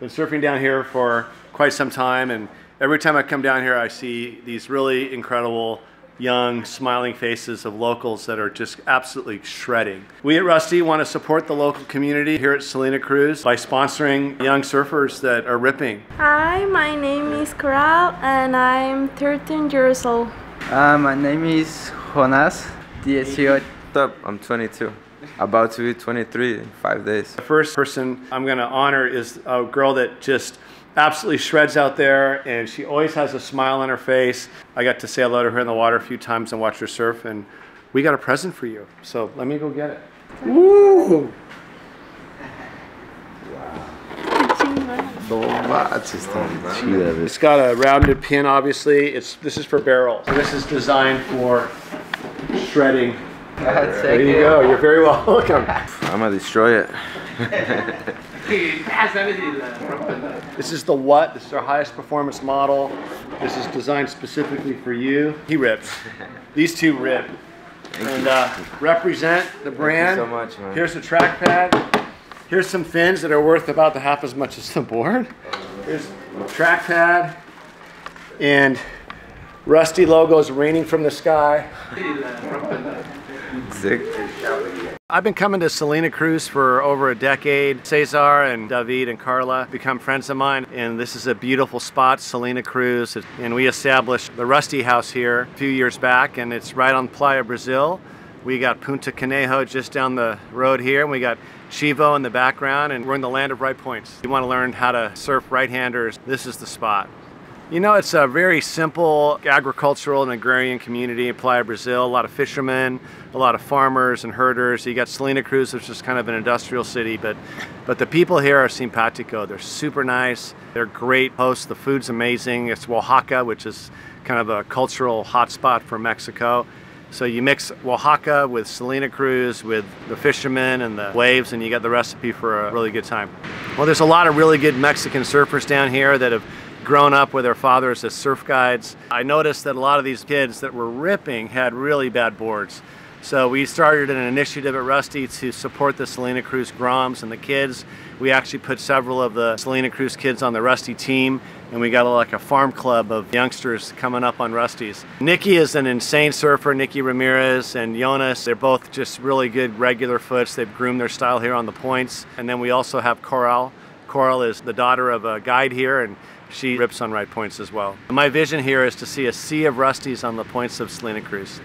Been surfing down here for quite some time, and every time I come down here, I see these really incredible young, smiling faces of locals that are just absolutely shredding. We at Rusty want to support the local community here at Salina Cruz by sponsoring young surfers that are ripping. Hi, my name is Coral and I'm 13 years old. Uh, my name is Jonas 18. What's up? I'm 22. About to be 23 in five days. The first person I'm going to honor is a girl that just absolutely shreds out there and she always has a smile on her face. I got to say hello to her in the water a few times and watch her surf and we got a present for you. So let me go get it. Woo! It's got a rounded pin obviously. It's this is for barrels. This is designed for shredding. That's There you go. You're very welcome. I'm gonna destroy it. This is the what? This is our highest performance model. This is designed specifically for you. He rips. These two rip. And uh, represent the brand. so much, man. Here's the track pad. Here's some fins that are worth about the half as much as the board. Here's the track pad. And Rusty logos raining from the sky. Sick. I've been coming to Salina Cruz for over a decade. Cesar and David and Carla become friends of mine, and this is a beautiful spot, Salina Cruz. And we established the Rusty House here a few years back, and it's right on Playa Brazil. We got Punta Conejo just down the road here, and we got Chivo in the background, and we're in the land of right points. If You want to learn how to surf right-handers, this is the spot. You know, it's a very simple agricultural and agrarian community in Playa Brazil. A lot of fishermen, a lot of farmers and herders. You got Salina Cruz, which is kind of an industrial city, but but the people here are simpatico. They're super nice. They're great hosts. The food's amazing. It's Oaxaca, which is kind of a cultural hotspot for Mexico. So you mix Oaxaca with Salina Cruz, with the fishermen and the waves, and you get the recipe for a really good time. Well, there's a lot of really good Mexican surfers down here that have grown up with their fathers as surf guides. I noticed that a lot of these kids that were ripping had really bad boards. So we started an initiative at Rusty to support the Salina Cruz Groms and the kids. We actually put several of the Salina Cruz kids on the Rusty team and we got like a farm club of youngsters coming up on Rusty's. Nikki is an insane surfer, Nikki Ramirez and Jonas. They're both just really good regular foots. They've groomed their style here on the points. And then we also have Coral. Coral is the daughter of a guide here and she rips on right points as well. My vision here is to see a sea of Rusties on the points of Salina Cruz.